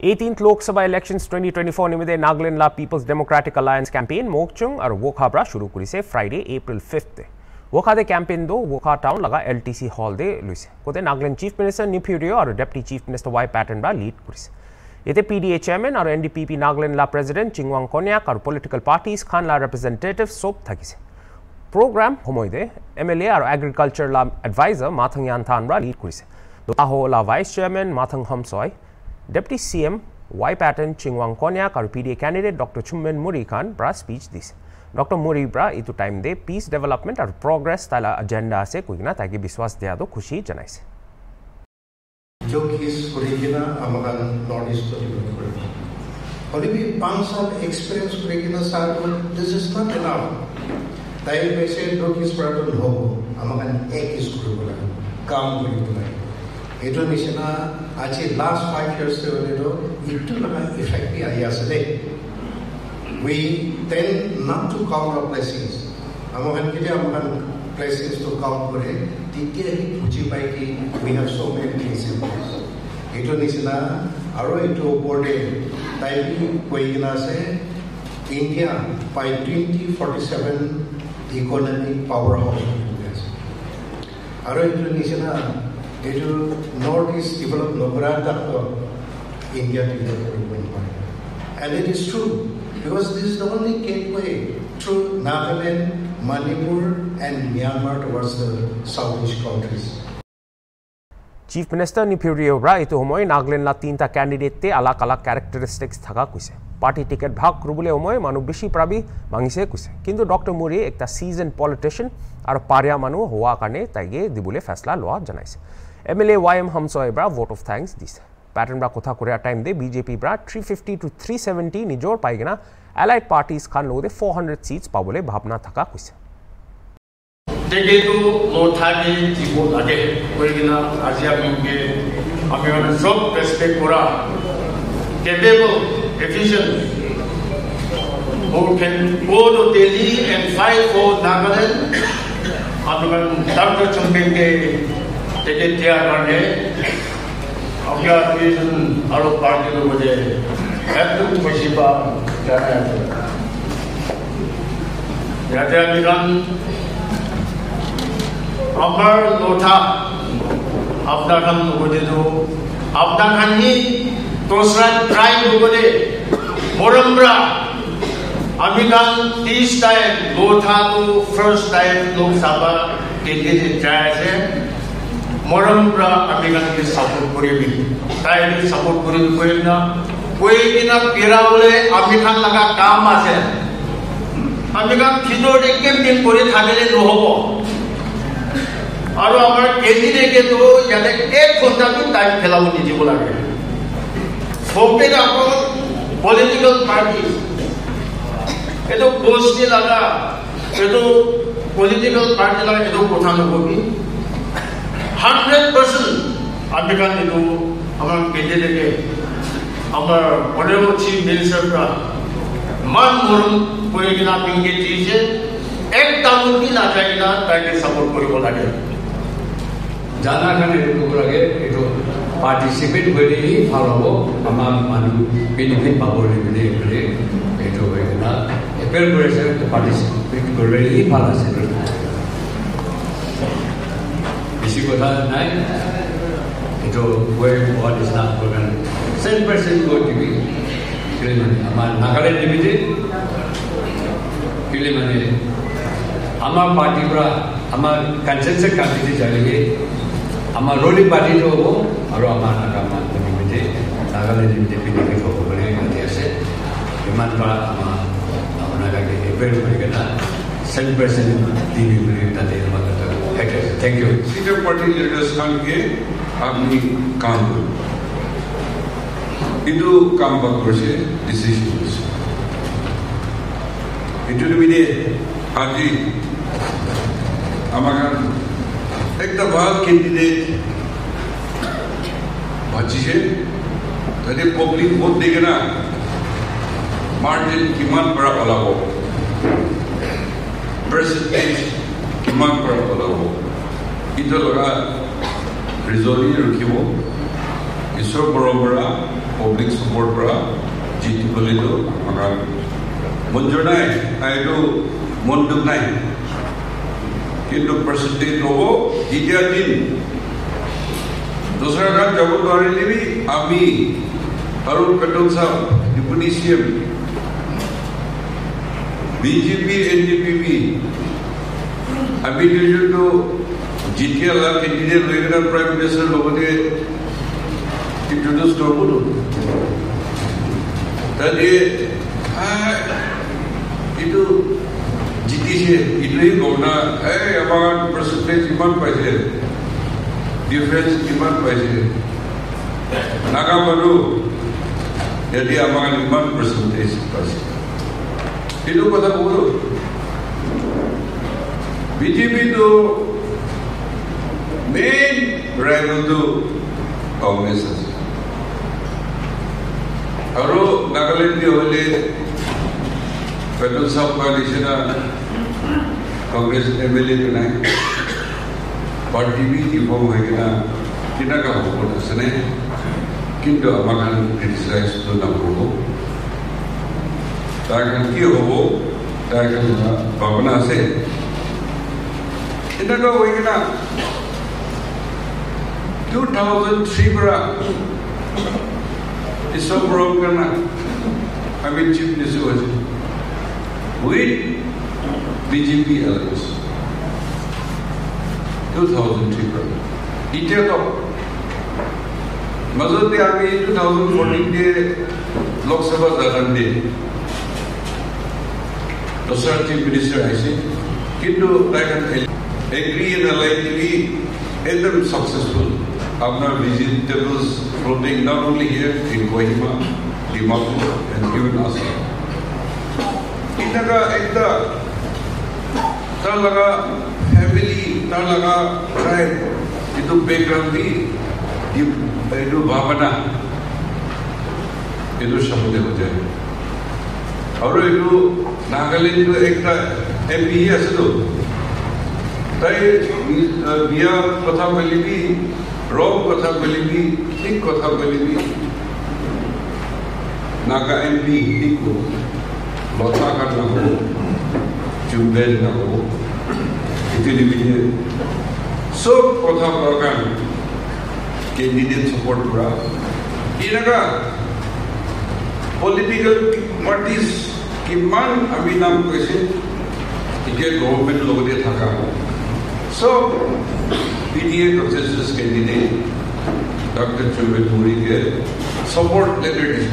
18th Lok Sabha elections 2024 निमित्ते नागालैंड ला People's Democratic Alliance campaign Mokokchung और वोखाब्रा शुरू करिसे फ्राइडे एप्रिल 5th ವೋಖಾದೆ ಕ್ಯಾಂಪೇನ್ದು ವೋಖಾ ಟೌನ್ ಲಗ ಎಲ್ ಟಿ ಸಿ ಹಾಲ್ದೆ ಲುಯಿಸೆ ಕೊತೆ ನಾಗಾಲ್ಯಾಂಡ್ ಚೀಫ್ ಮಿನಿಸ್ಟರ್ ನಿಫ್ಯೂರಿಯೋ ಅವರು deputy chief minister Y Patton ಬಾ ಲೀಡ್ ಕುರಿಸೆ इतने पी डी ए चेयरमैन और N D P P Nagaland ला प्रेसिडेंट चिंगवांग कोन्याक और पोलिटिकल पार्टीज़ खान ला रिप्रेजेंटेटिव सोप थकिसे प्रोग्राम होमोइदे एम एल ए और एग्रीकल्चर ला एडवाइजर माथंग यान थानरा लीड कुरिसे दोताहो ला vice chairman Mathung Humtsoe Deputy CM Y Patton Chingwang Konyak our PDA candidate Dr. Chummen Muri Khan, bra speech this. Doctor मोरी ब्रा इतो टाइम दे पीस डेवलपमेंट और प्रोग्रेस ताला एजेंडा से कुगना ताकि विश्वास दिया दो खुशी जनाइस जो केस कुरेगिना हमारा नॉर्थ ईस्ट को डेवलप कर और भी पाँच साल एक्सपीरियंस कुरेगिना साल दिस इज़ नॉट इनफ ताई पैसे दो केस प्रॉब्लम हो हमारा एक केस कुरेगिना काम कुरेगिना সেইটো নিচিনা আজি লাষ্ট ফাইভ ইয়াৰ্ছ হ'লেতো মৃত্যু লগা আহি আছে দেই we tend not to count of blessings আমাক কেতিয়া আমাৰ প্লেচিংছটো কাউণ্ট কৰে তেতিয়া সি বুজি পায় কি we have so' many examples এইটো নিচিনা আৰু এইটো ওপৰতে তাই কৈ কিনে আছে India by twenty forty seven economic powerhouse আৰু এইটো নিচিনা aro itu nisina itu north east develop nogara tak india develop কৰিব and it is true because this is the only gateway through nagaland manipur and myanmar towards the southeast countries chief minister Neiphiu Rio' পৰা এইটো সময় নাগালেণ্ড লা তিনিটা কেণ্ডিডেটে আলাক আলাক characteristics থকা কৈছে party ticket ভাগ কৰিবলৈ সময় মানুহ বেছি প্ৰাবি ভাঙিছে কৈছে কিন্তু ডক্টৰ মুৰিয়ে এটা ছিজন পলিটিচিয়ান আৰু পাৰিয়া মানুহ হোৱাৰ কাৰণে তাইকে দিবলৈ ফেচলা লোৱা জনাইছে M L A Y M হামছয়ে পৰা ভোট অফ থেংকছ দিছে পেটাৰ্ণ পৰা কথা কৰাৰ টাইম দে বিজেপিৰ পৰা three fifty two three seventy নিজৰ পাই কিনে এলাইড পাৰ্টিজ খান লগতে ফ'ৰ হাণ্ড্ৰেড ছিটছ পাবলৈ ভাৱনা থকা কৈছে তেখেতো লথাকি জীৱ লাগে কৈ কিনে আজি আপোনালোকে আমি মানে চব ৰেচপেক্ট কৰা capable efficient who can go to Delhi and fight for Nagaland আপনার ডক্টর থেকে দেওয়ার কারণে আপনার দুইজন আরও পার্টির মধ্যে একদম খুশি বা জানা যাতে আমি গান আমার লোঠা আপনার খান বুঝে তো আপনার খানি দোসরা ট্রাই বলে মরমরা আমি গান তিরিশ টাইম লোঠা তো ফার্স্ট টাইম লোকসভা কেন্দ্রে যাই আছে মরমরা আমি গানকে সাপোর্ট করিবি তাই সাপোর্ট করিবি করিব না কই কিনা পেরা বলে আমি খান লাগা কাম আছে আমি গান ভিতরে কেম্পেইন করে থাকলে নহব আৰু আমাৰ কেণ্ডিডেটেতো ইয়াতে এক ঘণ্টাটো টাইম খেলাব নিদিব লাগে ফকেট আকৌ পলিটিকেল পাৰ্টি এইটো গোষ্ঠী লগা এইটো পলিটিকেল পাৰ্টি লগা এইটো কথা নকবি হান্ড্ৰেড পাৰ্চেণ্ট আমি কাম দিলো আমাৰ কেন্দ্ৰীয়লৈকে আমাৰ বৰেও চিফ মিনিষ্টাৰ পৰা ইমান মৰম কৰি কিনে আপোনালোকে দিছে এক তামোল দি নাযায় কিনা তাইকে চাপৰ্ট কৰিব লাগে জানাৰ কাৰণে এইটো কৰিব লাগে এইটো পাৰ্টিচিপেট কৰিলেহি ভাল হ'ব আমাৰ মানুহ বেনিফিট পাবলৈ বুলি এইফালে এইটো হৈ কিনা এপেল কৰিছে পাৰ্টিচিপেট কৰিলেহি ভাল আছে আমাৰ নাগালেণ্ড কেলে আমাৰ পৰা আমাৰ যায়গৈ আমাৰ ৰলিং পাৰ্টিটো আৰু আমাৰ নিমিত্তে নাগালেণ্ড নিমিত্তে বেনিফিট হ'ব বুলি মাতি আছে ইমান পৰা আমাৰ আপোনাক এপ্ৰিল কৰি কিনে চেন পাৰ্চেণ্ট দিবি বুলি তাতে আমাৰ thank you senior party leaders খানকে আপনি কাম করুন কিন্তু কাম বাক করেছে ডিসিশন এইটো তুমি আজি আমার একটা ভাল ক্যান্ডিডেট বাঁচিছে তাতে পাব্লিক ভোট দেখে না মার্জিন কিমান পৰা ওলাব পাৰ্চেণ্টেজ কিমান পৰা ওলাব কিন্তু লগা ৰিজলি ৰখিব ঈশ্বৰ পৰম্পৰা পাব্লিক সাপোর্ট পৰা জিতিবলৈতো আমাৰ মঞ্জুৰ নাই এইটো মন দুখ নাই কিন্তু পাৰ্চেণ্টেজ হ'ব যেতিয়া দিন দোসরা গান যাব নোৱাৰিলেবি আমি আৰু পেট্ৰল চাহ deputy C M BJP N D P P আমি দুজনটো যেতিয়া লাভ কেণ্ডিডেট লৈ কিনে প্ৰাইম মিনিষ্টাৰ লগতে ইণ্ট্ৰডিউচ কৰিবতো তাতে এইটো জিতিছে ইটোৱে গণনা এই আমাৰ পাৰ্চেণ্টেজ ইমান পাইছে ডিফাৰেঞ্চ কিমান পাইছে নাগা মানুহ সিহঁতে আমাক ইমান পাৰ্চেণ্টেজ পাইছে সেইটো কথা ক'লো বিজেপিটো মেইন ৰাইভেলটো কংগ্ৰেছ আছে আৰু নাগালেণ্ড হ'লে পেট্ৰল চাপ কৰা নিচিনা কংগ্ৰেছ এম এল এটো নাই পাৰ্টি বি ডিফৰ্ম হৈ কিনা কেনেকুৱা হ'ব আছেনে কিন্তু আমাৰ কাৰণে ক্ৰিটিচাইজটো নকৰিব তাৰ কাৰণে কি হ'ব তাৰ কাৰণে ভাৱনা আছে Senator Wagner, 2000 Sibra is so broken I mean Chief Minister was with BJP allies. 2000 Sibra. Detail of Majority Army 2014 के लोकसभा दलन दे दूसरा चीफ मिनिस्टर आई किंतु agree and allegedly एकदम सक्सेसफुल अपना vegetables protein not only here in Kohima Dimapur and even Assam इनका एक लगा family लगा ट्राइब इतो बैकग्राउंड भी इतो भावना इतो शब्द हो जाए। और इतो नागालैंड एक एमपी ही आसे तो তাই বিয়া কথা বলিবি ৰং কথা বলিবি ঠিক কথা বলিবি নাগা এম পি ঠিক লতা কাট নহ'ব চুম্বেল নহ'ব ইতিমধ্যে চব কথা প্ৰকাশ কেণ্ডিডেট ছাপোৰ্ট কৰা এনেকুৱা পলিটিকেল পাৰ্টিজ কিমান আমি নাম কৈছে এতিয়া গভৰ্ণমেণ্ট লগতে থকা So, PTA professors candidate, Dr. Chumbel Puri, support letter